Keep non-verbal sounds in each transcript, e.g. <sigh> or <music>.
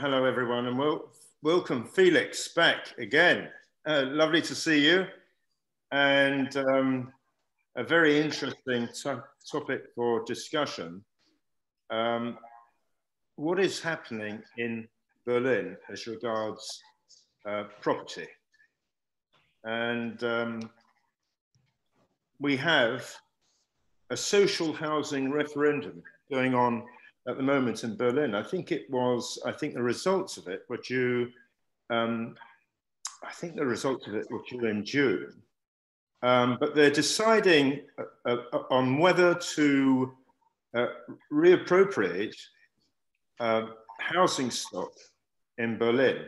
Hello, everyone, and wel welcome Felix back again. Uh, lovely to see you, and um, a very interesting topic for discussion. Um, what is happening in Berlin as regards uh, property? And um, we have a social housing referendum going on at the moment in Berlin. I think it was, I think the results of it were due, um, I think the results of it were due in June. Um, but they're deciding uh, uh, on whether to uh, reappropriate uh, housing stock in Berlin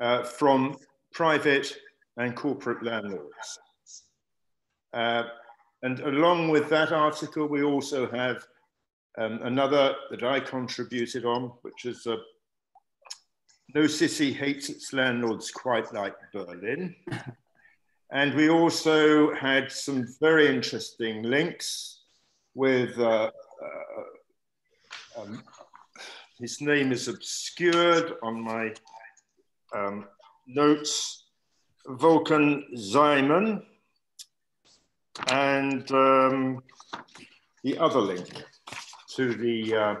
uh, from private and corporate landlords. Uh, and along with that article, we also have um, another that I contributed on, which is uh, No City Hates Its Landlords Quite Like Berlin. <laughs> and we also had some very interesting links with, uh, uh, um, his name is obscured on my um, notes, Vulcan Zeiman, and um, the other link to the, uh,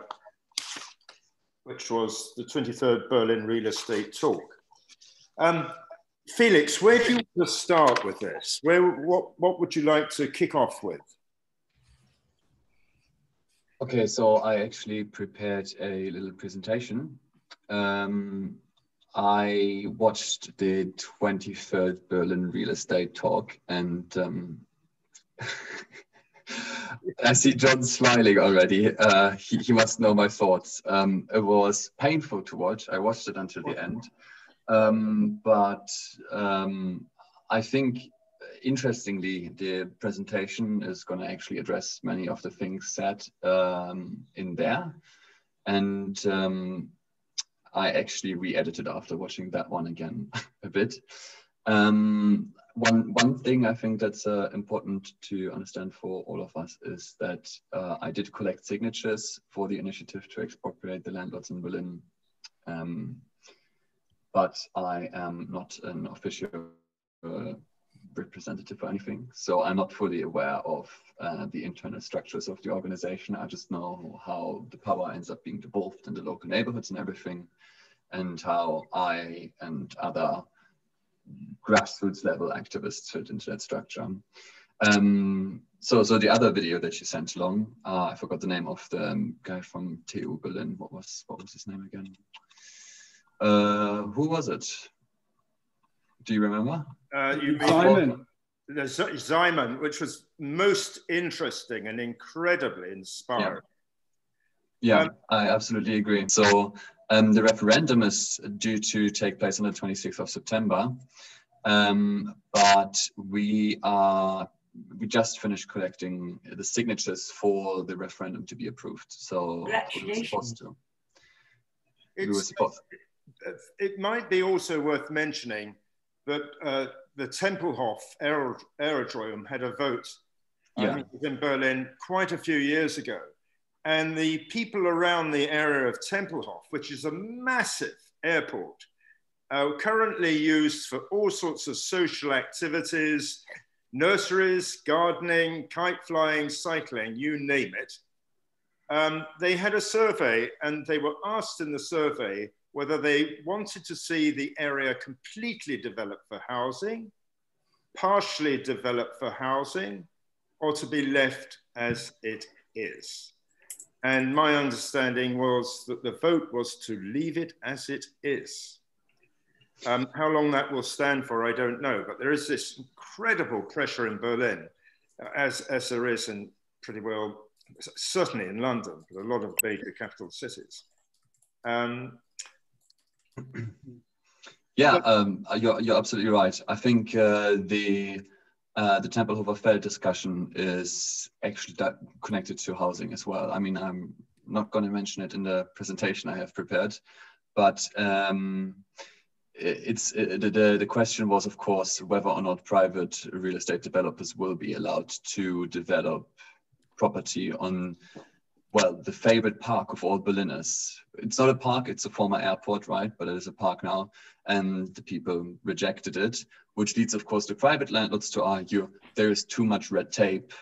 which was the 23rd Berlin Real Estate Talk. Um, Felix, where do you want to start with this? Where, what, what would you like to kick off with? Okay, so I actually prepared a little presentation. Um, I watched the 23rd Berlin Real Estate Talk and um, <laughs> I see John smiling already. Uh, he, he must know my thoughts. Um, it was painful to watch. I watched it until the end. Um, but um, I think, interestingly, the presentation is going to actually address many of the things said um, in there. And um, I actually re-edited after watching that one again <laughs> a bit. Um, one one thing I think that's uh, important to understand for all of us is that uh, I did collect signatures for the initiative to expropriate the landlords in Berlin, um, but I am not an official uh, representative or anything, so I'm not fully aware of uh, the internal structures of the organization. I just know how the power ends up being devolved in the local neighborhoods and everything, and how I and other grassroots level activists fit into that structure. Um, so, so the other video that you sent along, uh, I forgot the name of the um, guy from TU Berlin. What was what was his name again? Uh, who was it? Do you remember? Uh, you Simon. Simon, which was most interesting and incredibly inspiring. Yeah, yeah um, I absolutely agree. So um, the referendum is due to take place on the 26th of September, um, but we are we just finished collecting the signatures for the referendum to be approved. So we were supposed to. We were supposed. It might be also worth mentioning that uh, the Tempelhof Aerodrome had a vote yeah. in Berlin quite a few years ago and the people around the area of Tempelhof, which is a massive airport, uh, currently used for all sorts of social activities, nurseries, gardening, kite flying, cycling, you name it. Um, they had a survey and they were asked in the survey whether they wanted to see the area completely developed for housing, partially developed for housing, or to be left as it is. And my understanding was that the vote was to leave it as it is. Um, how long that will stand for, I don't know, but there is this incredible pressure in Berlin, uh, as, as there is in pretty well, certainly in London, but a lot of major capital cities. Um, <clears throat> yeah, um, you're, you're absolutely right. I think uh, the uh, the Tempelhofer Feld discussion is actually connected to housing as well. I mean, I'm not going to mention it in the presentation I have prepared, but um, it's it, the, the question was, of course, whether or not private real estate developers will be allowed to develop property on well, the favorite park of all Berliners. It's not a park, it's a former airport, right? But it is a park now. And the people rejected it, which leads, of course, to private landlords to argue there is too much red tape,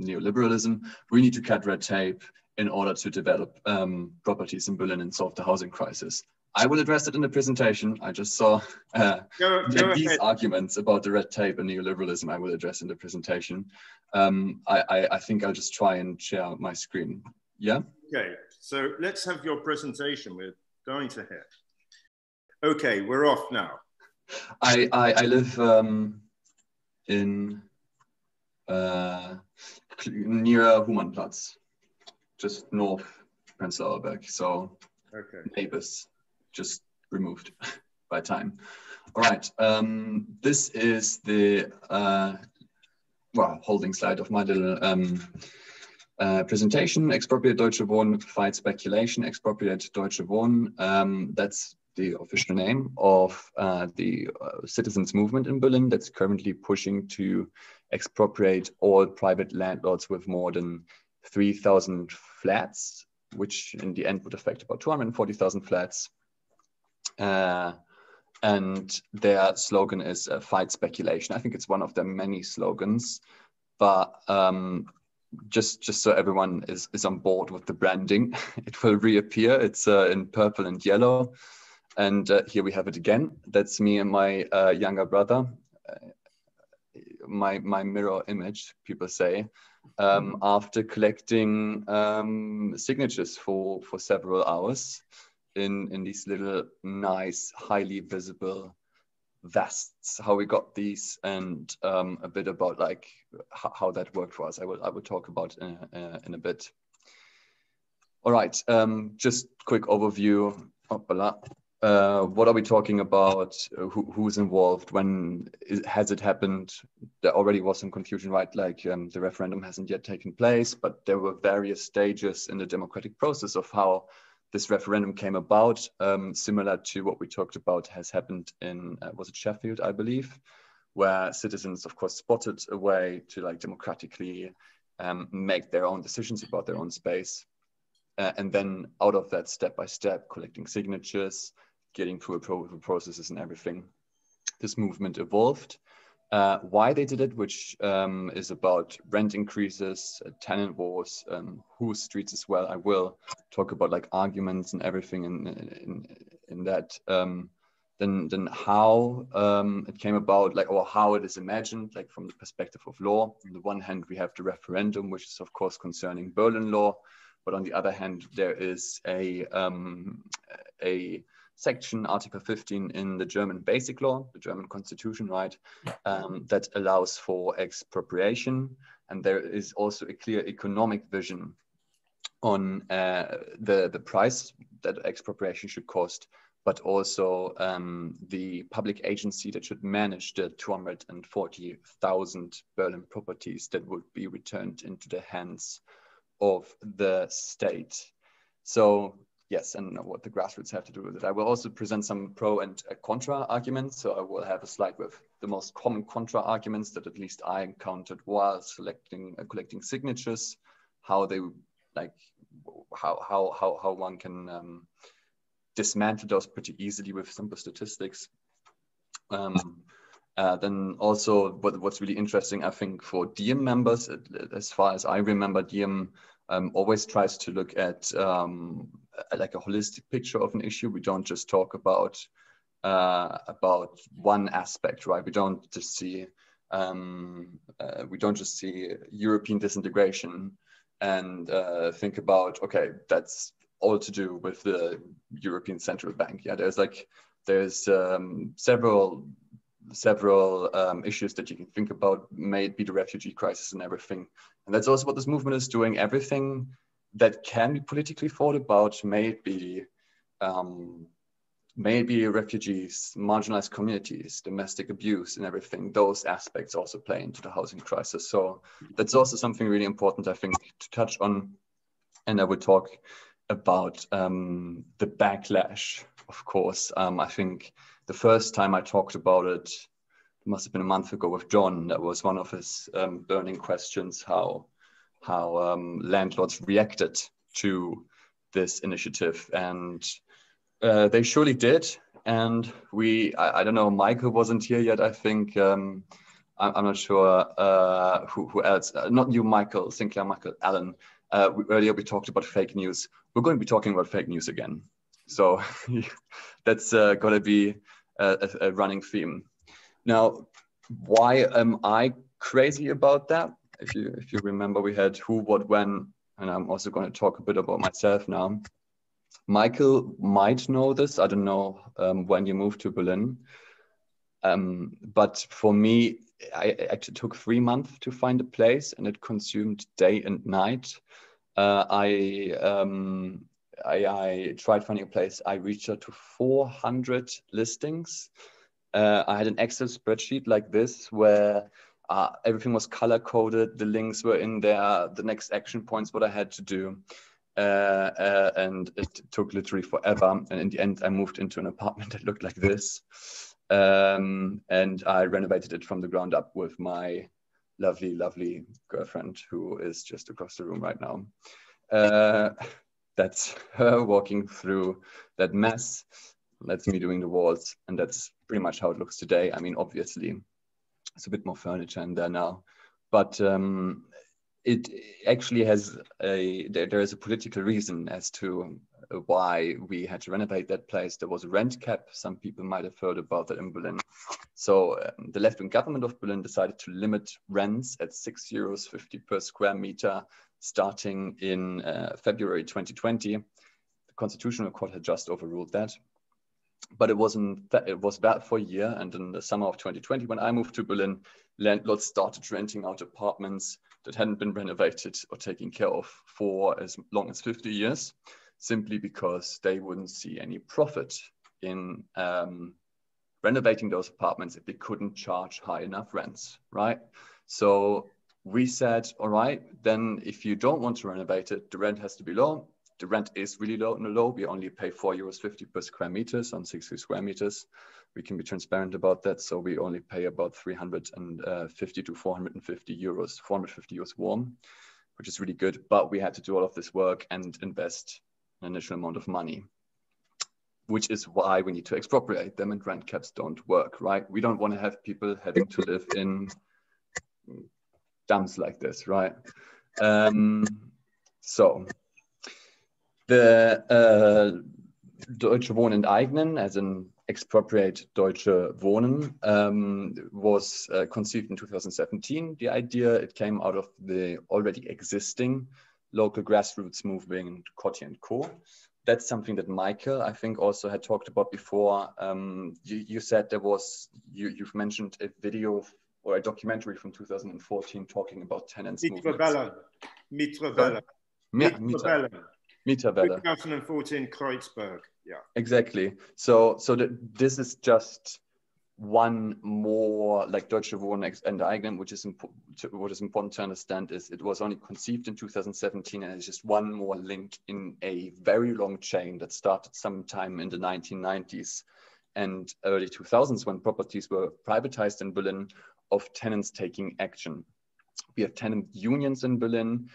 neoliberalism. We need to cut red tape in order to develop um, properties in Berlin and solve the housing crisis. I will address it in the presentation. I just saw uh, go, go these ahead. arguments about the red tape and neoliberalism I will address in the presentation. Um, I, I, I, think I'll just try and share my screen. Yeah? Okay, so let's have your presentation. We're going to hear. Okay, we're off now. I, I, I live um, in uh, near Humannplatz, just north Prenzlauer Berg. So okay. neighbors just removed <laughs> by time. All right, um, this is the uh, well holding slide of my little um, uh, presentation. Expropriate Deutsche Wohnen fight speculation. Expropriate Deutsche Wohnen. Um, that's the official name of uh, the uh, citizens movement in Berlin that's currently pushing to expropriate all private landlords with more than 3,000 flats, which in the end would affect about 240,000 flats uh, and their slogan is uh, fight speculation. I think it's one of their many slogans, but um, just just so everyone is, is on board with the branding, <laughs> it will reappear. It's uh, in purple and yellow. And uh, here we have it again. That's me and my uh, younger brother. Uh, my, my mirror image, people say, um, after collecting um, signatures for, for several hours in in these little nice, highly visible vests. How we got these, and um, a bit about like how, that worked for us. I will I will talk about in, uh, in a bit. All right, um, just quick overview. Uh, what are we talking about? Who, who's involved? When is, has it happened? There already was some confusion, right? Like um, the referendum hasn't yet taken place, but there were various stages in the democratic process of how this referendum came about, um, similar to what we talked about has happened in, uh, was it Sheffield, I believe, where citizens, of course, spotted a way to like democratically um, make their own decisions about their own space. Uh, and then out of that, step by step, collecting signatures, getting through approval processes and everything, this movement evolved. Uh, why they did it, which um, is about rent increases, uh, tenant wars, um, whose streets as well. I will talk about like arguments and everything in in, in that. Um, then then how um, it came about, like or how it is imagined, like from the perspective of law. On the one hand, we have the referendum, which is of course concerning Berlin law, but on the other hand, there is a um, a section, Article 15 in the German Basic Law, the German Constitution, right, um, that allows for expropriation. And there is also a clear economic vision on uh, the, the price that expropriation should cost, but also um, the public agency that should manage the 240,000 Berlin properties that would be returned into the hands of the state. So yes, and what the grassroots have to do with it. I will also present some pro and contra arguments. So I will have a slide with the most common contra arguments that at least I encountered while selecting uh, collecting signatures, how they like how how how how one can um, dismantle those pretty easily with simple statistics. Um, uh, then also what, what's really interesting, I think, for DiEM members, as far as I remember, DiEM um, always tries to look at um, like a holistic picture of an issue. We don't just talk about uh, about one aspect, right? We don't just see um, uh, we don't just see European disintegration and uh, think about okay, that's all to do with the European Central Bank. Yeah, there's like there's um, several several um, issues that you can think about, may it be the refugee crisis and everything. And that's also what this movement is doing. Everything that can be politically thought about may be um, maybe refugees, marginalized communities, domestic abuse and everything, those aspects also play into the housing crisis. So that's also something really important, I think, to touch on. And I would talk about um, the backlash, of course. Um, I think the first time I talked about it, it must have been a month ago with John. That was one of his um, burning questions, how how um, landlords reacted to this initiative, and uh, they surely did. And we, I, I, don't know, Michael wasn't here yet. I think um, I'm, I'm, not sure uh, who, who else. Uh, not you, Michael Sinclair, Michael Allen. Uh, we, earlier we talked about fake news. We're going to be talking about fake news again. So <laughs> that's uh, going to be a, a running theme. Now, why am I crazy about that? If you if you remember, we had who, what, when, and I'm also going to talk a bit about myself now. Michael might know this. I don't know um, when you moved to Berlin, um, but for me, I actually took three months to find a place, and it consumed day and night. Uh, I, um, I, I tried finding a place. I reached out to 400 listings. Uh, I had an Excel spreadsheet like this where uh, everything was color coded. The links were in there. The next action points, what I had to do. Uh, uh, and it took literally forever. And in the end, I moved into an apartment <laughs> that looked like this. Um, and I renovated it from the ground up with my lovely, lovely girlfriend who is just across the room right now. Uh, <laughs> that's her walking through that mess. That's me doing the walls. And that's pretty much how it looks today. I mean, obviously, it's a bit more furniture in there now. But um, it actually has a there, there is a political reason as to why we had to renovate that place. There was a rent cap. Some people might have heard about that in Berlin. So um, the left-wing government of Berlin decided to limit rents at six euros fifty per square meter, starting in uh, February 2020. The Constitutional Court had just overruled that. But it wasn't that it was bad for a year. And in the summer of 2020, when I moved to Berlin, landlords started renting out apartments that hadn't been renovated or taken care of for as long as 50 years simply because they wouldn't see any profit in um, renovating those apartments if they couldn't charge high enough rents, right? So we said, all right, then if you don't want to renovate it, the rent has to be low. The rent is really low low. We only pay 4 euros 50 per square meters on 60 square meters. We can be transparent about that. So we only pay about 350 to 450 euros, 450 euros warm, which is really good. But we had to do all of this work and invest an initial amount of money, which is why we need to expropriate them and rent caps don't work, right? We don't want to have people having to live in dumps like this, right? Um, so the uh, Deutsche Wohnen enteignen, as in expropriate Deutsche Wohnen, um, was uh, conceived in 2017. The idea, it came out of the already existing local grassroots movement, Kotti and Co. That's something that Michael, I think, also had talked about before. Um, you, you, said there was, you, you've mentioned a video or a documentary from 2014 talking about tenants. Mietrebellen. Mietrebellen. 2014 Kreuzberg. Yeah. Exactly. So, so that this is just one more like Deutsche Wohnen and enteignen, which is what is important to understand is it was only conceived in 2017 and it's just one more link in a very long chain that started sometime in the 1990s and early 2000s when properties were privatized in Berlin of tenants taking action. We have tenant unions in Berlin,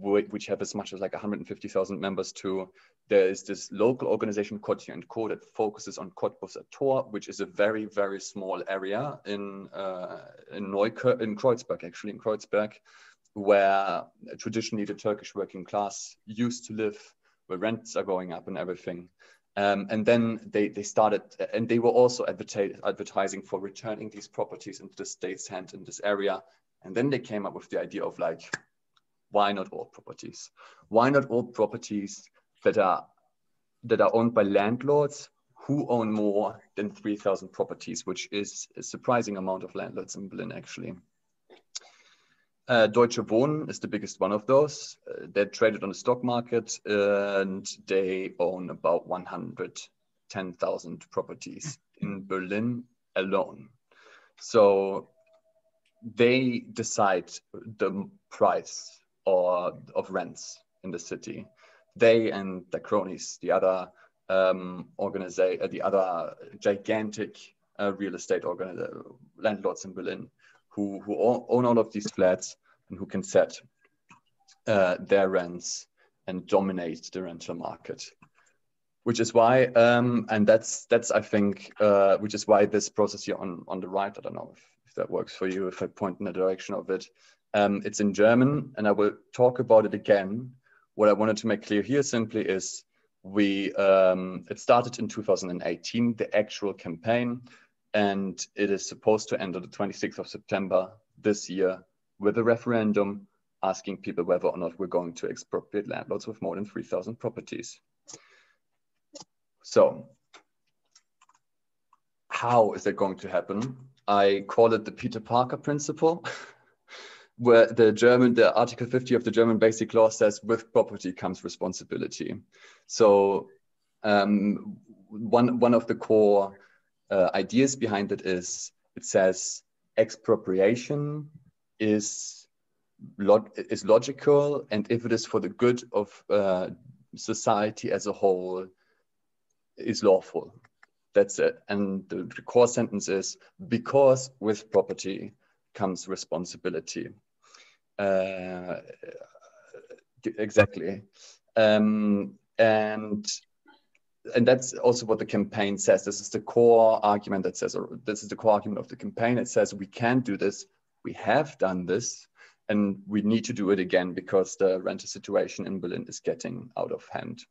which have as much as like 150,000 members too there is this local organization, Kotti and Co, that focuses on Kottbusser Tor, which is a very, very small area in uh, in Neukölln, in Kreuzberg, actually in Kreuzberg, where traditionally the Turkish working class used to live, where rents are going up and everything. Um, and then they, they started, and they were also advertising for returning these properties into the state's hand in this area. And then they came up with the idea of like, why not all properties? Why not all properties that are that are owned by landlords who own more than 3,000 properties, which is a surprising amount of landlords in Berlin, actually. Uh, Deutsche Wohnen is the biggest one of those. Uh, they're traded on the stock market and they own about 110,000 properties in Berlin alone. So they decide the price or of rents in the city they and the cronies, the other um, organization, uh, the other gigantic uh, real estate landlords in Berlin, who who own all of these flats and who can set uh, their rents and dominate the rental market. Which is why, um, and that's that's I think, uh, which is why this process here on on the right. I don't know if, if that works for you. If I point in the direction of it, um, it's in German, and I will talk about it again. What I wanted to make clear here simply is we um, it started in 2018, the actual campaign, and it is supposed to end on the 26th of September this year with a referendum asking people whether or not we're going to expropriate landlords with more than 3,000 properties. So how is that going to happen? I call it the Peter Parker principle, <laughs> where the German, the Article 50 of the German Basic Law says with property comes responsibility. So um, one, one of the core uh, ideas behind it is it says expropriation is log is logical, and if it is for the good of uh, society as a whole, is lawful. That's it. And the, the core sentence is because with property comes responsibility. Uh, exactly. Um, and and that's also what the campaign says. This is the core argument that says, or this is the core argument of the campaign. It says we can do this, we have done this, and we need to do it again because the rental situation in Berlin is getting out of hand.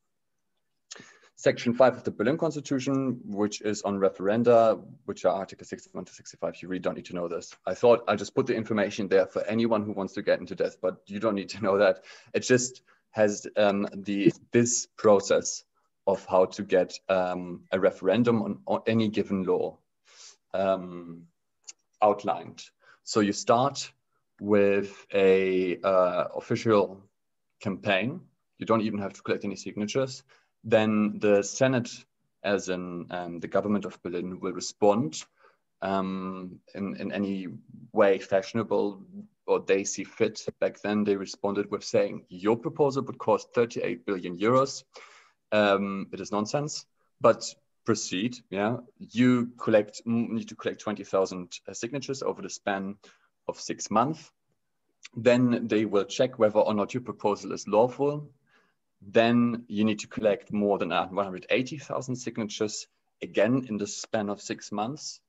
Section 5 of the Berlin Constitution, which is on referenda, which are Article 61 to 65. You really don't need to know this. I thought I'll just put the information there for anyone who wants to get into this, but you don't need to know that. It just has um, the this process of how to get um, a referendum on, on, any given law um, outlined. So you start with a uh, official campaign. You don't even have to collect any signatures. Then the Senate, as in um, the government of Berlin, will respond um, in, in any way fashionable or they see fit. Back then, they responded with saying, Your proposal would cost 38 billion euros. Um, it is nonsense, but proceed. Yeah, you collect need to collect 20,000 uh, signatures over the span of six months. Then they will check whether or not your proposal is lawful. Then you need to collect more than 180,000 signatures again in the span of six months.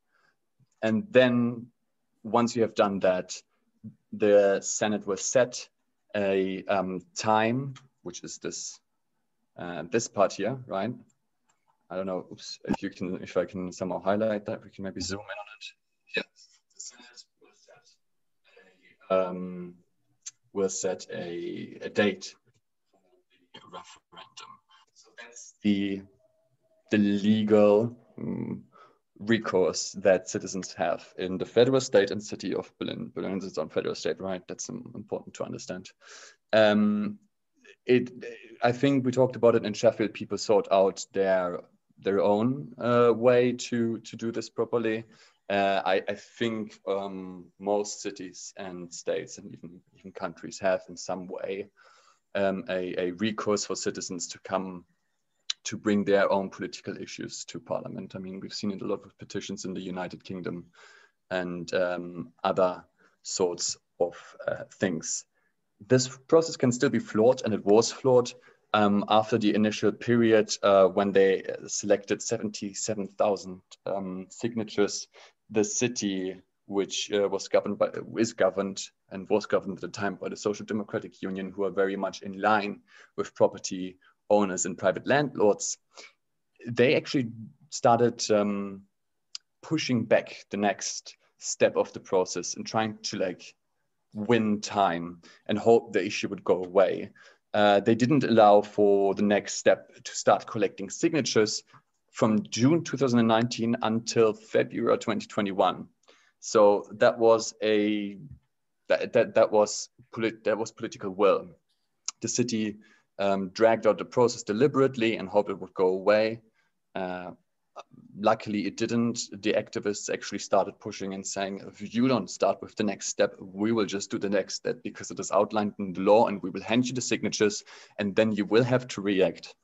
And then once you have done that, the Senate will set a um, time, which is this uh, this part here, right? I don't know oops, if you can, if I can somehow highlight that, we can maybe zoom in on it. Yeah, the Senate will set a, um, will set a, a date referendum. So that's the the legal um, recourse that citizens have in the federal state and city of Berlin. Berlin is its own federal state, right? That's important to understand. Um, it, I think we talked about it in Sheffield. People sought out their their own uh, way to to do this properly. Uh, I, I, think um, most cities and states and even even countries have in some way um, a, a recourse for citizens to come to bring their own political issues to parliament. I mean, we've seen it a lot of petitions in the United Kingdom and um, other sorts of uh, things. This process can still be flawed, and it was flawed um, after the initial period uh, when they selected 77,000 um, signatures. The city, which uh, was governed by, is governed and was governed at the time by the Social Democratic Union, who are very much in line with property owners and private landlords, they actually started um, pushing back the next step of the process and trying to like win time and hope the issue would go away. Uh, they didn't allow for the next step to start collecting signatures from June 2019 until February 2021. So that was a that that, that was polit- that was political will. The city um, dragged out the process deliberately and hoped it would go away. Uh, luckily, it didn't. The activists actually started pushing and saying, if you don't start with the next step, we will just do the next step because it is outlined in the law and we will hand you the signatures and then you will have to react.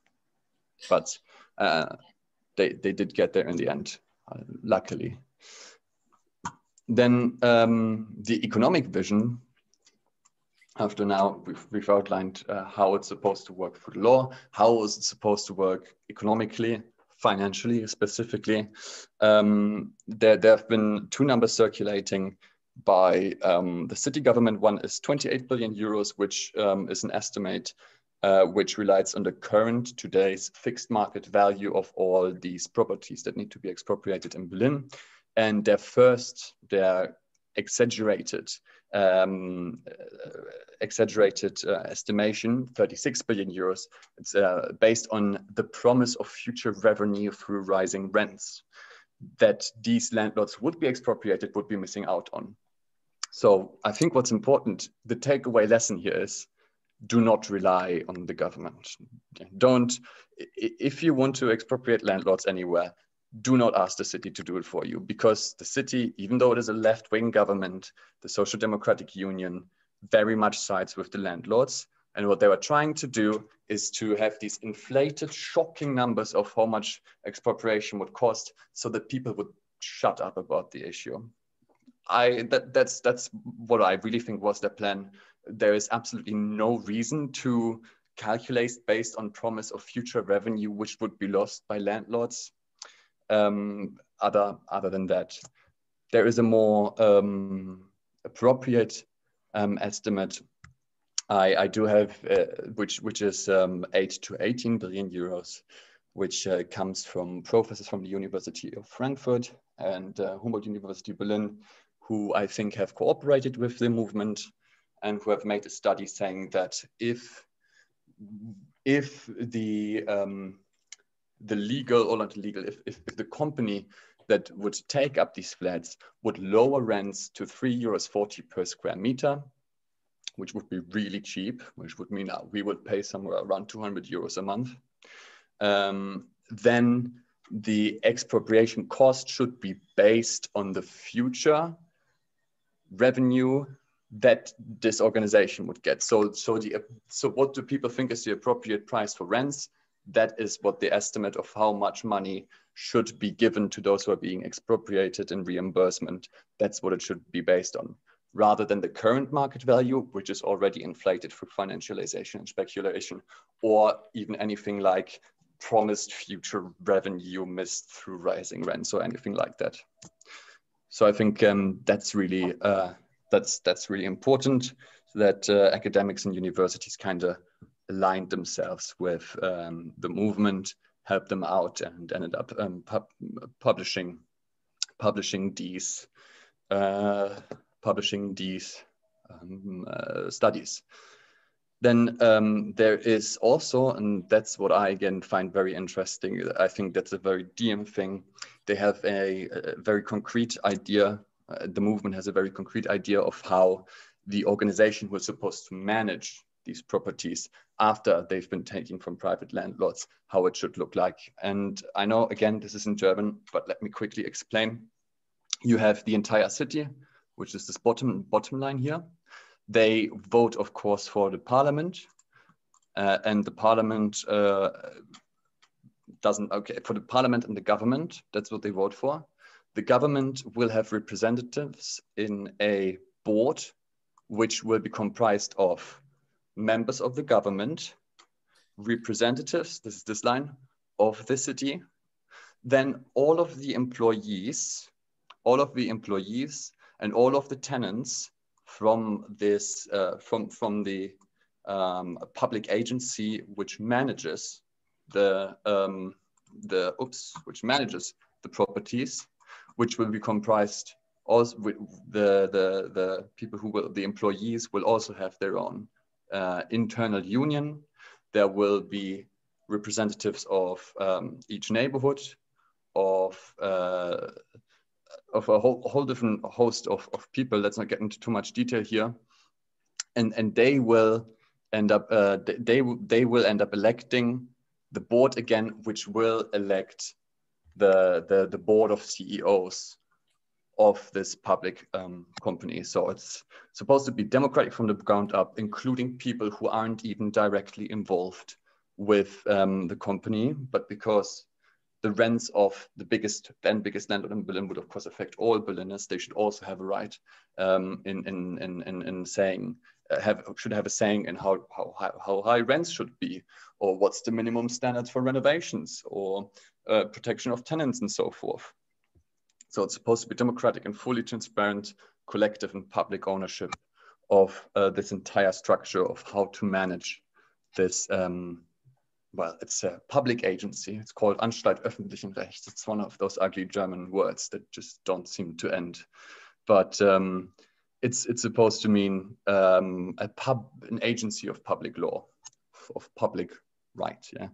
But uh, they, they did get there in the end, uh, luckily. Then um, the economic vision after now we've, we've outlined uh, how it's supposed to work through the law, how is it supposed to work economically, financially specifically. Um, there, there have been two numbers circulating by um, the city government. One is 28 billion euros, which um, is an estimate uh, which relies on the current today's fixed market value of all these properties that need to be expropriated in Berlin. And their first, their exaggerated um, exaggerated uh, estimation, 36 billion euros. It's uh, based on the promise of future revenue through rising rents that these landlords would be expropriated, would be missing out on. So I think what's important, the takeaway lesson here is do not rely on the government. Don't, if you want to expropriate landlords anywhere, do not ask the city to do it for you because the city, even though it is a left wing government, the Social Democratic Union very much sides with the landlords. And what they were trying to do is to have these inflated, shocking numbers of how much expropriation would cost so that people would shut up about the issue. I that that's that's what I really think was their plan. There is absolutely no reason to calculate based on promise of future revenue which would be lost by landlords um, other, other than that. There is a more um, appropriate um, estimate I, I, do have, uh, which, which is um, 8 to 18 billion euros, which uh, comes from professors from the University of Frankfurt and uh, Humboldt University Berlin, who I think have cooperated with the movement and who have made a study saying that if, if the um, the legal or not legal, if, if, if the company that would take up these flats would lower rents to three euros 40 per square meter, which would be really cheap, which would mean that we would pay somewhere around 200 euros a month, um, then the expropriation cost should be based on the future revenue that this organization would get. So, so the so what do people think is the appropriate price for rents? That is what the estimate of how much money should be given to those who are being expropriated in reimbursement. That's what it should be based on, rather than the current market value, which is already inflated through financialization and speculation, or even anything like promised future revenue missed through rising rents or anything like that. So I think um, that's really uh, that's that's really important that uh, academics and universities kind of aligned themselves with um, the movement, helped them out, and ended up um, pub publishing publishing these uh, publishing these um, uh, studies. Then um, there is also, and that's what I again find very interesting. I think that's a very DiEM thing. They have a, a very concrete idea. Uh, the movement has a very concrete idea of how the organization was supposed to manage these properties after they've been taken from private landlords, how it should look like. And I know, again, this is in German, but let me quickly explain. You have the entire city, which is this bottom, bottom line here. They vote, of course, for the parliament, uh, and the parliament uh, doesn't, okay, for the parliament and the government, that's what they vote for. The government will have representatives in a board, which will be comprised of members of the government, representatives, this is this line, of the city, then all of the employees, all of the employees and all of the tenants from this, uh, from, from the um, public agency which manages the, um, the, oops, which manages the properties, which will be comprised also the, the, the people who will, the employees will also have their own uh, internal union. There will be representatives of um, each neighborhood, of uh, of a whole, whole different host of, of people. Let's not get into too much detail here, and and they will end up uh, they they will end up electing the board again, which will elect the the the board of CEOs of this public um, company. So it's supposed to be democratic from the ground up, including people who aren't even directly involved with um, the company, but because the rents of the biggest then biggest landlord in Berlin would of course affect all Berliners, they should also have a right um, in, in, in, in, saying have should have a saying in how, how, how high rents should be, or what's the minimum standards for renovations, or uh, protection of tenants and so forth. So it's supposed to be democratic and fully transparent, collective and public ownership of uh, this entire structure of how to manage this um, well, it's a public agency. It's called Anstalt öffentlichen Rechts. It's one of those ugly German words that just don't seem to end. But um, it's it's supposed to mean um, a pub, an agency of public law, of public right. Yeah.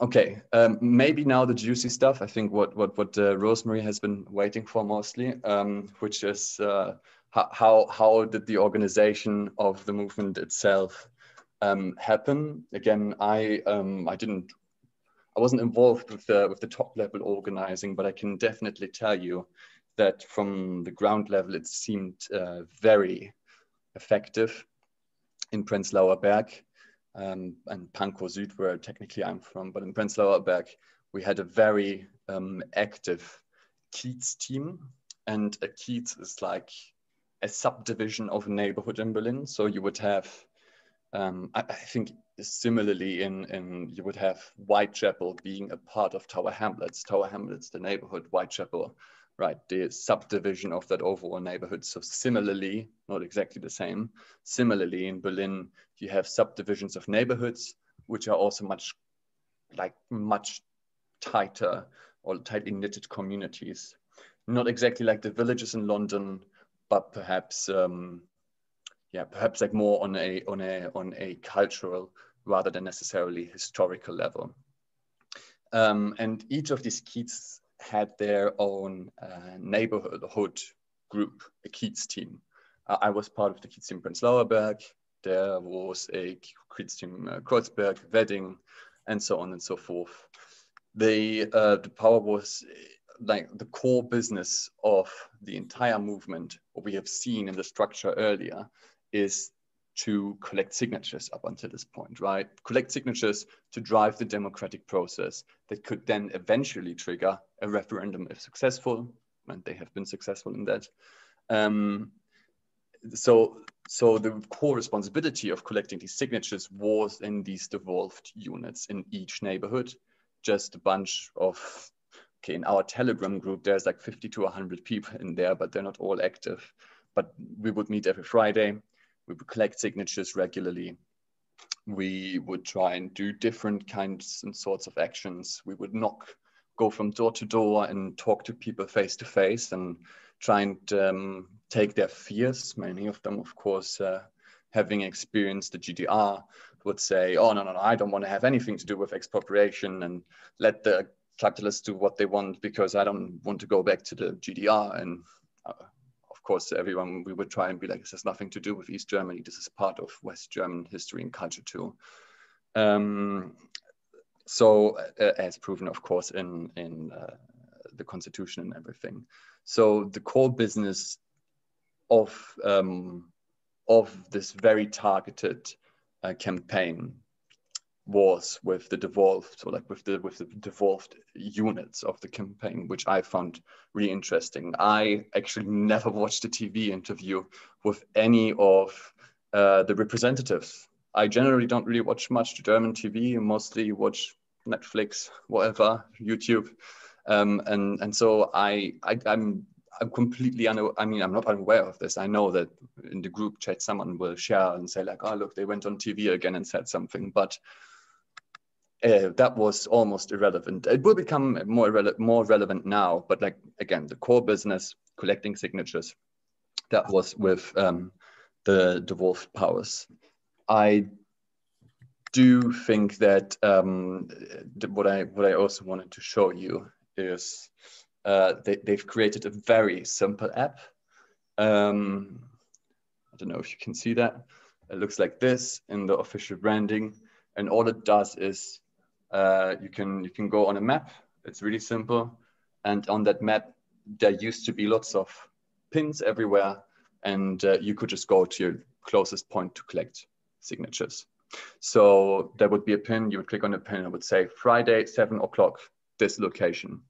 Okay. Um, maybe now the juicy stuff. I think what what what uh, Rosemary has been waiting for mostly, um, which is uh, how how did the organization of the movement itself um, happen. Again, I um, I didn't I wasn't involved with the with the top level organizing, but I can definitely tell you that from the ground level, it seemed uh, very effective in Prenzlauer Berg um, and Pankow Süd, where technically I'm from. But in Prenzlauer Berg, we had a very um, active Kiez team, and a Kiez is like a subdivision of a neighborhood in Berlin. So you would have um, I, I, think similarly in, in you would have Whitechapel being a part of Tower Hamlets. Tower Hamlets, the neighborhood, Whitechapel, right, the subdivision of that overall neighborhood. So similarly, not exactly the same, similarly in Berlin, you have subdivisions of neighborhoods, which are also much like much tighter or tightly knitted communities. Not exactly like the villages in London, but perhaps um, yeah, perhaps like more on a on a on a cultural rather than necessarily historical level. Um, and each of these Kiez had their own uh, neighborhood group, a Kiez team. Uh, I was part of the Kiez team Prenzlauer Berg. There was a Kiez team uh, Kreuzberg, Wedding, and so on and so forth. The, uh, the power was like the core business of the entire movement, what we have seen in the structure earlier, is to collect signatures up until this point, right? Collect signatures to drive the democratic process that could then eventually trigger a referendum if successful, and they have been successful in that. Um, so, so the core responsibility of collecting these signatures was in these devolved units in each neighborhood, just a bunch of, okay, in our Telegram group, there's like 50 to 100 people in there, but they're not all active. But we would meet every Friday we would collect signatures regularly. We would try and do different kinds and sorts of actions. We would knock, go from door to door and talk to people face to face and try and um, take their fears. Many of them, of course, uh, having experienced the GDR, would say, oh, no, no, no, I don't want to have anything to do with expropriation and let the capitalists do what they want because I don't want to go back to the GDR. And uh, course, everyone, we would try and be like, this has nothing to do with East Germany. This is part of West German history and culture too. Um, so uh, as proven, of course, in, in uh, the constitution and everything. So the core business of, um, of this very targeted uh, campaign was with the devolved, or like with the with the devolved units of the campaign, which I found really interesting. I actually never watched a TV interview with any of uh, the representatives. I generally don't really watch much German TV. mostly watch Netflix, whatever, <laughs> YouTube, um, and and so I, I I'm I'm completely unaware. I mean, I'm not unaware of this. I know that in the group chat, someone will share and say like, "Oh, look, they went on TV again and said something," but uh, that was almost irrelevant. It will become more, rele more relevant now, but like, again, the core business, collecting signatures, that was with um, the devolved powers. I do think that um, what I what I also wanted to show you is uh, they, they've created a very simple app. Um, I don't know if you can see that. It looks like this in the official branding. And all it does is uh, you can you can go on a map. It's really simple, and on that map there used to be lots of pins everywhere, and uh, you could just go to your closest point to collect signatures. So there would be a pin. You would click on a pin. It would say Friday seven o'clock, this location,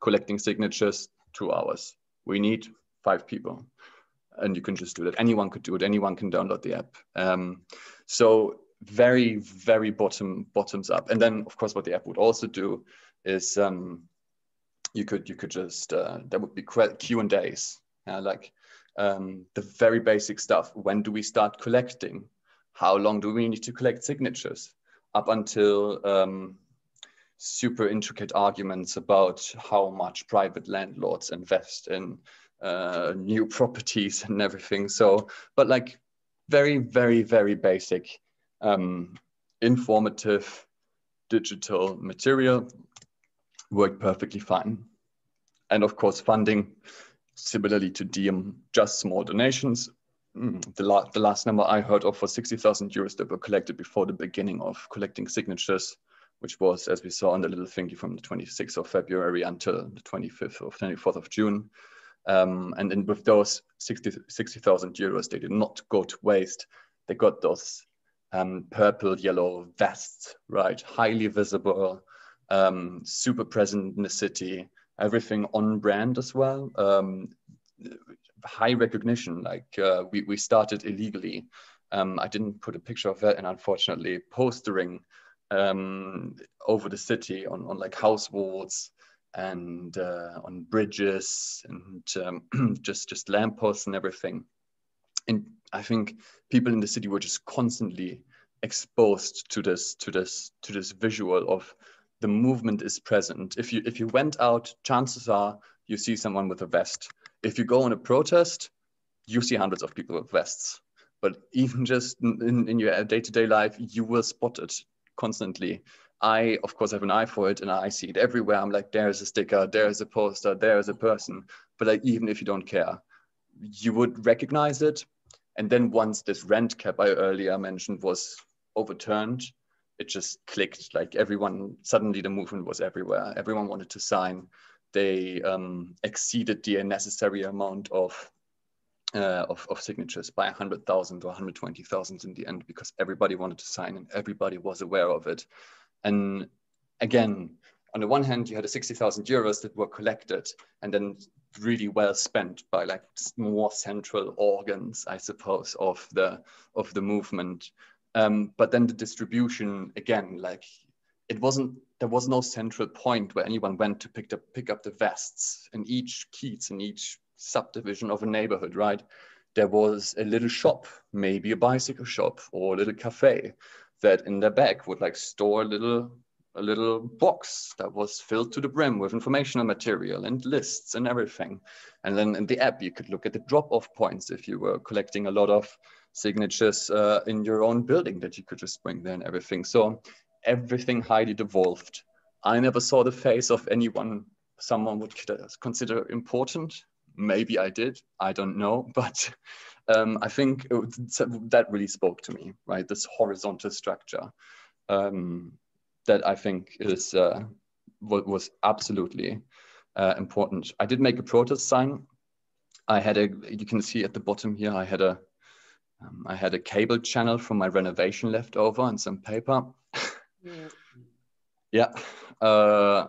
collecting signatures, two hours. We need five people. and you can just do that. Anyone could do it. Anyone can download the app. Um, so very, very bottom bottoms up. And then, of course, what the app would also do is um, you could you could just uh, there would be Q and A's, uh, like um, the very basic stuff. When do we start collecting? How long do we need to collect signatures? Up until um, super intricate arguments about how much private landlords invest in uh, new <laughs> properties and everything. So, but like very, very, very basic, um, informative digital material worked perfectly fine. And of course, funding, similarly to DiEM, just small donations. Mm, the, the last number I heard of was 60,000 euros that were collected before the beginning of collecting signatures, which was, as we saw on the little thingy, from the 26th of February until the 25th or 24th of June. Um, and then with those 60,000 60, euros, they did not go to waste. They got those um, purple, yellow vests, right? Highly visible, um, super present in the city, everything on brand as well. High recognition, like uh, we, we started illegally. Um, I didn't put a picture of that and unfortunately postering um, over the city on, on like house walls, and uh, on bridges and um, <clears throat> just just lampposts and everything. And I think people in the city were just constantly exposed to this to this to this visual of the movement is present. If you if you went out, chances are you see someone with a vest. If you go on a protest, you see hundreds of people with vests. But even just in, in your day-to-day life, you will spot it constantly. I, of course, have an eye for it and I see it everywhere. I'm like, there's a sticker, there's a poster, there's a person. But like, even if you don't care, you would recognize it. And then once this rent cap I earlier mentioned was overturned, it just clicked. Like everyone, suddenly the movement was everywhere. Everyone wanted to sign. They um, exceeded the necessary amount of uh, of, of, signatures by 100,000 or 120,000 in the end because everybody wanted to sign and everybody was aware of it. And again, on the one hand, you had a 60,000 euros that were collected and then really well spent by like more central organs, I suppose, of the of the movement. Um, but then the distribution, again, like it wasn't there was no central point where anyone went to pick up pick up the vests in each kiez in each subdivision of a neighborhood, right? There was a little shop, maybe a bicycle shop or a little cafe that in the back would like store a little a little box that was filled to the brim with informational material and lists and everything. And then in the app, you could look at the drop-off points if you were collecting a lot of signatures uh, in your own building that you could just bring there and everything. So everything highly devolved. I never saw the face of anyone someone would consider important. Maybe I did, I don't know, <laughs> but um, I think it, that really spoke to me, right? This horizontal structure um, that I think is uh, what was absolutely uh, important. I did make a protest sign. I had a, you can see at the bottom here, I had a, um, I had a cable channel from my renovation left over and some paper. Yeah. Uh,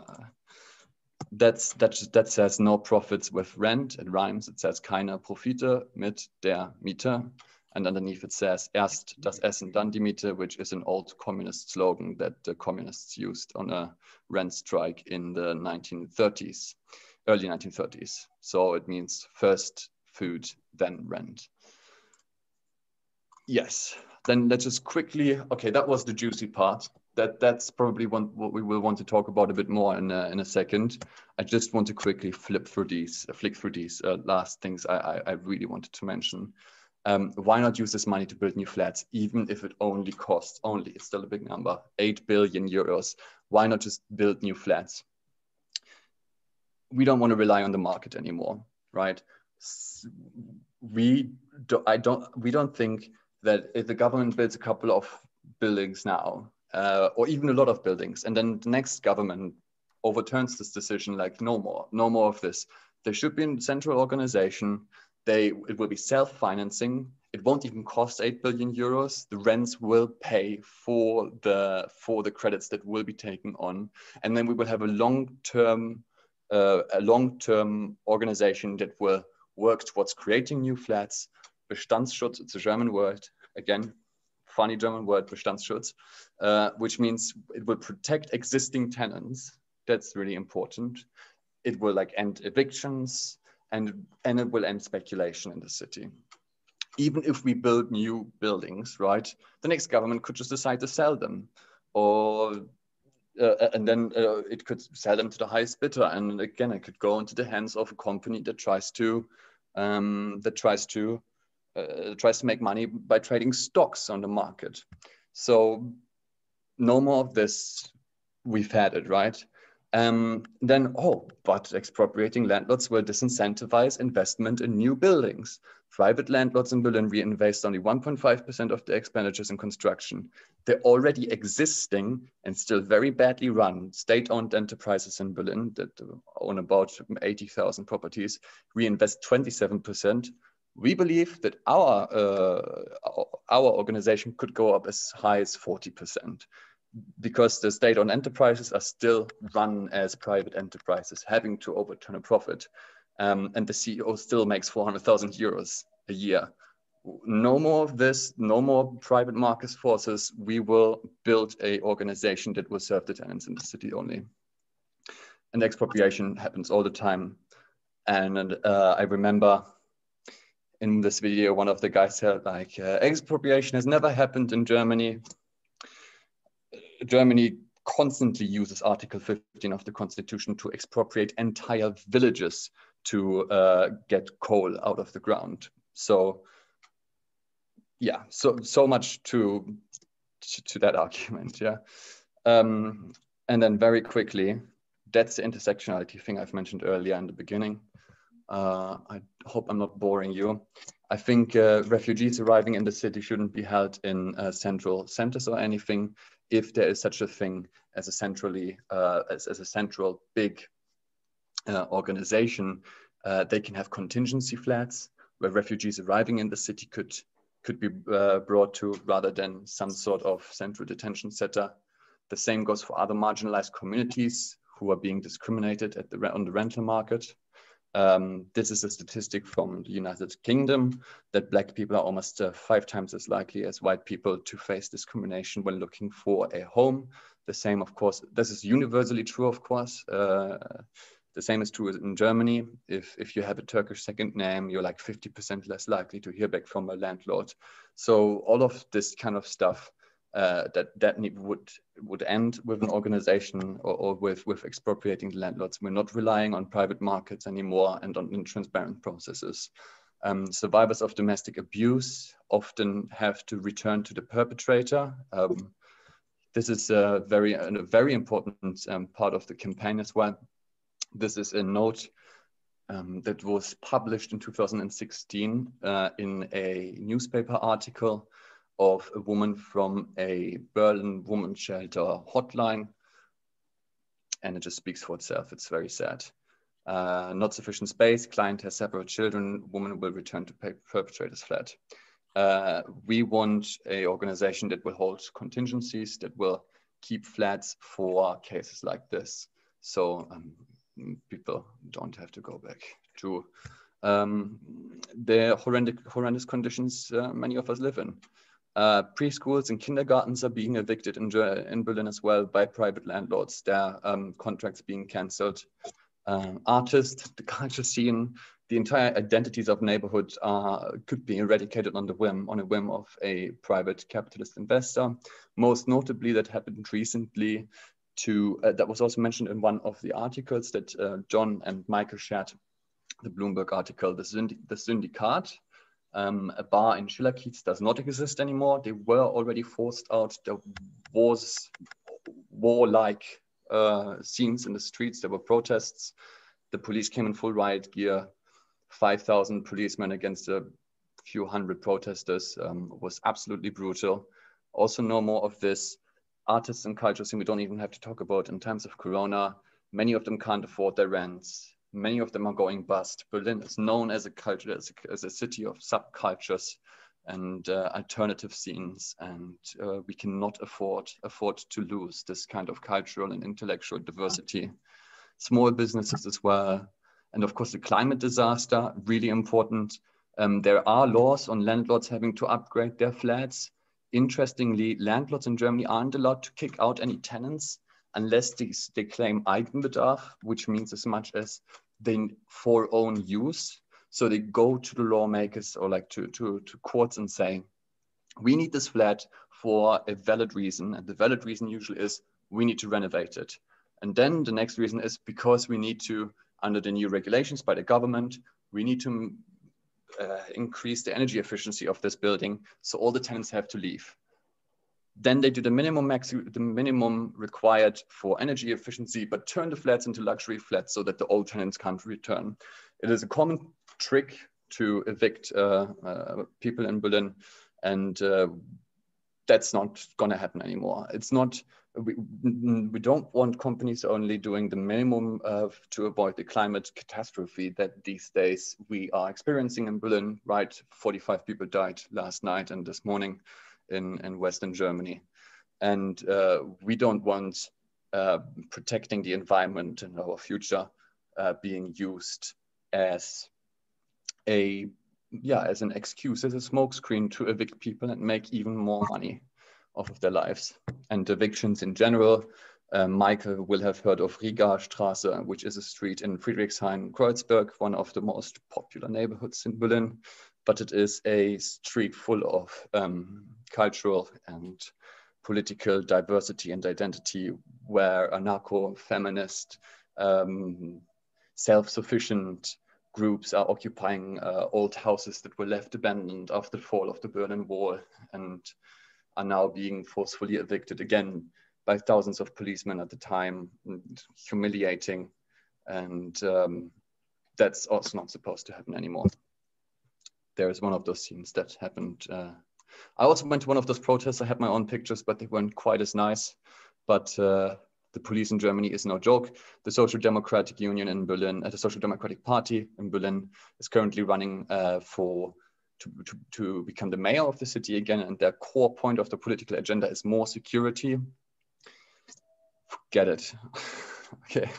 that's that that says no profits with rent. It rhymes. It says keine Profite mit der Miete. And underneath it says erst das Essen, dann die Miete, which is an old communist slogan that the communists used on a rent strike in the 1930s, early 1930s. So it means first food, then rent. Yes, then let's just quickly, okay, that was the juicy part that that's probably one, what we will want to talk about a bit more in a, in a second. I just want to quickly flip through these, flick through these uh, last things I, I, I, really wanted to mention. Um, why not use this money to build new flats, even if it only costs, only, it's still a big number, 8 billion euros. Why not just build new flats? We don't want to rely on the market anymore, right? We, do, I don't, we don't think that if the government builds a couple of buildings now, uh, or even a lot of buildings. And then the next government overturns this decision like no more, no more of this. There should be a central organization. They, it will be self-financing. It won't even cost 8 billion euros. The rents will pay for the, for the credits that will be taken on. And then we will have a long-term, uh, a long-term organization that will work towards creating new flats. Bestandsschutz, it's a German word, again, funny German word, Bestandsschutz, uh, which means it will protect existing tenants. That's really important. It will like end evictions and, and it will end speculation in the city. Even if we build new buildings, right, the next government could just decide to sell them or uh, and then uh, it could sell them to the highest bidder and again it could go into the hands of a company that tries to um, that tries to uh, tries to make money by trading stocks on the market. So no more of this. We've had it, right? Um, then, oh, but expropriating landlords will disincentivize investment in new buildings. Private landlords in Berlin reinvest only 1.5% of their expenditures in construction. They're already existing and still very badly run state-owned enterprises in Berlin that own about 80,000 properties reinvest 27%. We believe that our, uh, our organization could go up as high as 40% because the state-owned enterprises are still run as private enterprises, having to overturn a profit. Um, and the CEO still makes 400,000 euros a year. No more of this, no more private market forces. We will build a organization that will serve the tenants in the city only. And expropriation happens all the time. And uh, I remember in this video, one of the guys said like, uh, expropriation has never happened in Germany. Germany constantly uses Article 15 of the Constitution to expropriate entire villages to uh, get coal out of the ground. So, yeah, so so much to to, that <laughs> argument, yeah. Um, and then very quickly, that's the intersectionality thing I've mentioned earlier in the beginning. Uh, I hope I'm not boring you. I think uh, refugees arriving in the city shouldn't be held in uh, central centers or anything if there is such a thing as a centrally as, as, a central big organization, they can have contingency flats where refugees arriving in the city could could be uh, brought to rather than some sort of central detention center. The same goes for other marginalized communities who are being discriminated at the on the rental market. Um, this is a statistic from the United Kingdom that Black people are almost uh, five times as likely as white people to face discrimination when looking for a home. The same, of course, this is universally true, of course. Uh, the same is true in Germany. If, if you have a Turkish second name, you're like 50% less likely to hear back from a landlord. So all of this kind of stuff uh, that that would would end with an organization or, or, with with expropriating the landlords. We're not relying on private markets anymore and on transparent processes. Um, survivors of domestic abuse often have to return to the perpetrator. Um, this is a very a very important um, part of the campaign as well. This is a note um, that was published in 2016 uh, in a newspaper article of a woman from a Berlin woman shelter hotline. And it just speaks for itself. It's very sad. Uh, not sufficient space, client has separate children, woman will return to perpetrator's flat. Uh, we want a organization that will hold contingencies, that will keep flats for cases like this. So um, people don't have to go back to um, the horrendous, horrendous conditions uh, many of us live in. Uh, preschools and kindergartens are being evicted in, in Berlin as well by private landlords. Their um, contracts being cancelled. Um, artists, the culture scene, the entire identities of neighborhoods are, could be eradicated on the whim, on a whim of a private capitalist investor. Most notably, that happened recently to, uh, that was also mentioned in one of the articles that uh, John and Michael shared, the Bloomberg article, the, Syndi the Syndikat, um, a bar in Schillerkiez does not exist anymore. They were already forced out. There was warlike uh, scenes in the streets. There were protests. The police came in full riot gear. 5,000 policemen against a few hundred protesters um, was absolutely brutal. Also, no more of this. Artists and culture scene we don't even have to talk about in times of Corona. Many of them can't afford their rents many of them are going bust. Berlin is known as a culture, as a, as a city of subcultures and uh, alternative scenes, and uh, we cannot afford afford to lose this kind of cultural and intellectual diversity. Small businesses as well, And of course, the climate disaster, really important. Um, there are laws on landlords having to upgrade their flats. Interestingly, landlords in Germany aren't allowed to kick out any tenants unless they, they claim Eigenbedarf, which means as much as they for own use. So they go to the lawmakers or like to, to, to courts and say, we need this flat for a valid reason. And the valid reason usually is we need to renovate it. And then the next reason is because we need to, under the new regulations by the government, we need to uh, increase the energy efficiency of this building. So all the tenants have to leave. Then they do the minimum max, the minimum required for energy efficiency, but turn the flats into luxury flats so that the old tenants can't return. It is a common trick to evict uh, uh, people in Berlin, and uh, that's not going to happen anymore. It's not. We, we don't want companies only doing the minimum to avoid the climate catastrophe that these days we are experiencing in Berlin, right? 45 people died last night and this morning in, in Western Germany. And uh, we don't want uh, protecting the environment and our future uh, being used as a yeah as an excuse as a smokescreen to evict people and make even more money off of their lives and evictions in general uh, Michael will have heard of Rigaer Straße, which is a street in Friedrichshain, Kreuzberg, one of the most popular neighborhoods in Berlin. But it is a street full of um, cultural and political diversity and identity where anarcho-feminist, um, self-sufficient groups are occupying uh, old houses that were left abandoned after the fall of the Berlin Wall and are now being forcefully evicted again by thousands of policemen at the time, humiliating. And um, that's also not supposed to happen anymore. There is one of those scenes that happened uh, I also went to one of those protests. I had my own pictures, but they weren't quite as nice. But uh, the police in Germany is no joke. The Social Democratic Union in Berlin, uh, the Social Democratic Party in Berlin, is currently running uh, for to, to, to become the mayor of the city again. And their core point of the political agenda is more security. Get it. <laughs> okay.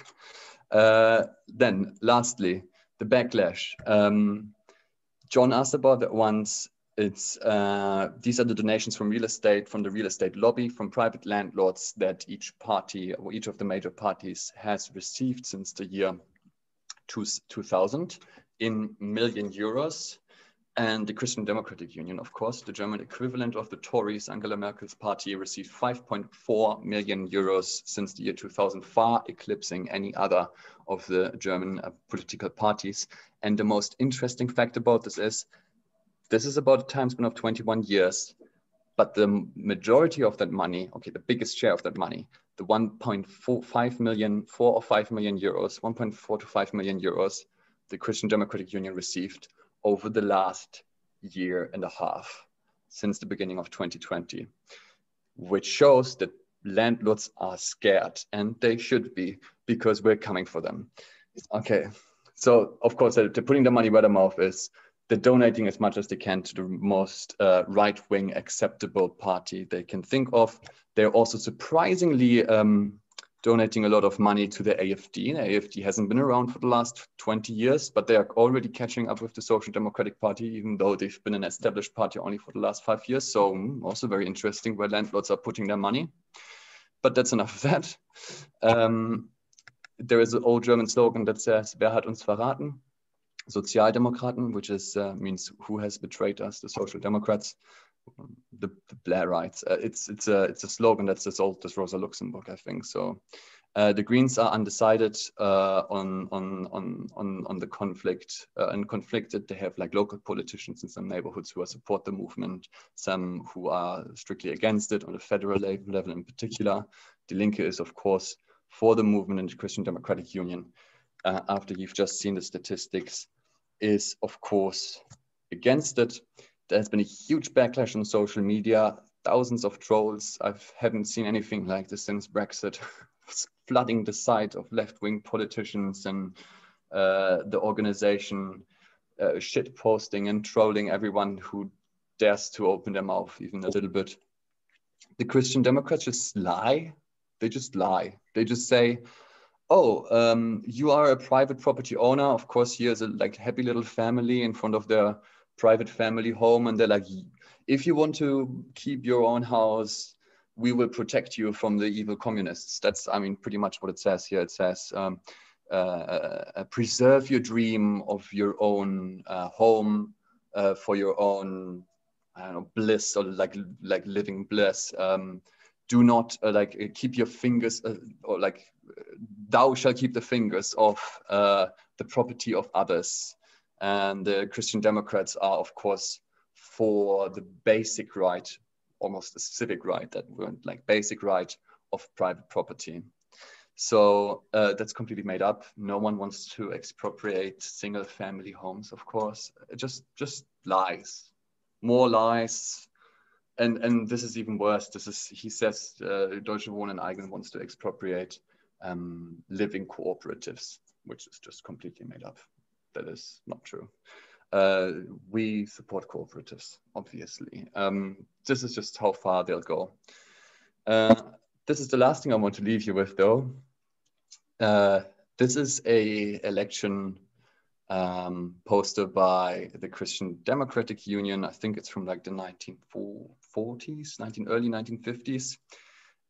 Uh, then, lastly, the backlash. Um, John asked about that once it's uh, these are the donations from real estate, from the real estate lobby, from private landlords that each party or each of the major parties has received since the year two, 2000 in million euros. And the Christian Democratic Union, of course, the German equivalent of the Tories, Angela Merkel's party, received 5.4 million euros since the year 2000, far eclipsing any other of the German uh, political parties. And the most interesting fact about this is this is about a time span of 21 years, but the majority of that money, okay, the biggest share of that money, the 1.45 million, four or five million euros, 1.4 to 5 million euros, the Christian Democratic Union received over the last year and a half since the beginning of 2020, which shows that landlords are scared and they should be because we're coming for them. Okay, so of course, they're putting their money where their mouth is they're donating as much as they can to the most uh, right-wing acceptable party they can think of. They're also surprisingly um, donating a lot of money to the AFD. The AFD hasn't been around for the last 20 years, but they are already catching up with the Social Democratic Party, even though they've been an established party only for the last five years. So mm, also very interesting where landlords are putting their money. But that's enough of that. Um, there is an old German slogan that says, wer hat uns verraten? Sozialdemokraten, which is uh, means who has betrayed us, the Social Democrats, the, the Blairites. Uh, it's it's a it's a slogan that's as old as Rosa Luxemburg, I think. So uh, the Greens are undecided uh, on, on on on on the conflict uh, and conflicted. They have like local politicians in some neighborhoods who are support the movement, some who are strictly against it on the federal level in particular. Die Linke is of course for the movement in the Christian Democratic Union. Uh, after you've just seen the statistics is, of course, against it. There has been a huge backlash on social media, thousands of trolls. I haven't seen anything like this since Brexit, <laughs> flooding the site of left wing politicians and uh, the organization, uh, shit posting and trolling everyone who dares to open their mouth even a little bit. The Christian Democrats just lie. They just lie. They just say, Oh, um, you are a private property owner. Of course, here's a like happy little family in front of their private family home, and they're like, if you want to keep your own house, we will protect you from the evil communists. That's, I mean, pretty much what it says here. It says, um, uh, uh, preserve your dream of your own uh, home uh, for your own, I don't know, bliss or like like living bliss. Um, do not uh, like uh, keep your fingers or like thou shall keep the fingers of the property of others. And the Christian Democrats are, of course, for the basic right, almost a civic right, that weren't like basic right of private property. So uh, that's completely made up. No one wants to expropriate single family homes, of course. Just just lies, more lies. And, and this is even worse. This is, he says, uh, Deutsche Wohnen Enteignen wants to expropriate um, living cooperatives, which is just completely made up. That is not true. Uh, we support cooperatives, obviously. Um, this is just how far they'll go. Uh, this is the last thing I want to leave you with, though. Uh, this is a election um, poster by the Christian Democratic Union. I think it's from like the 1940s, 19 early 1950s.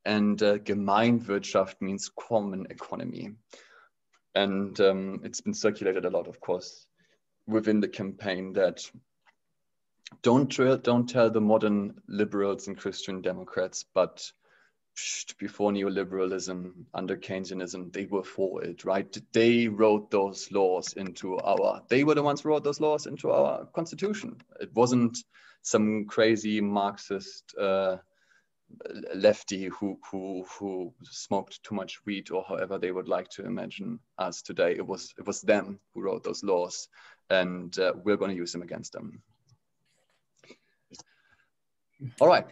And uh, Gemeinwirtschaft means common economy. And um, it's been circulated a lot, of course, within the campaign that don't, don't tell the modern liberals and Christian Democrats, but before neoliberalism, under Keynesianism, they were for it, right? They wrote those laws into our, they were the ones who wrote those laws into our constitution. It wasn't some crazy Marxist uh, lefty who, who, who smoked too much weed or however they would like to imagine us today. It was, it was them who wrote those laws and uh, we're going to use them against them. All right.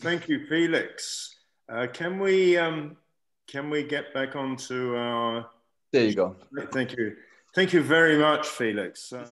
Thank you, Felix. Uh, can we um, can we get back onto our? There you go. Thank you. Thank you very much, Felix. Uh,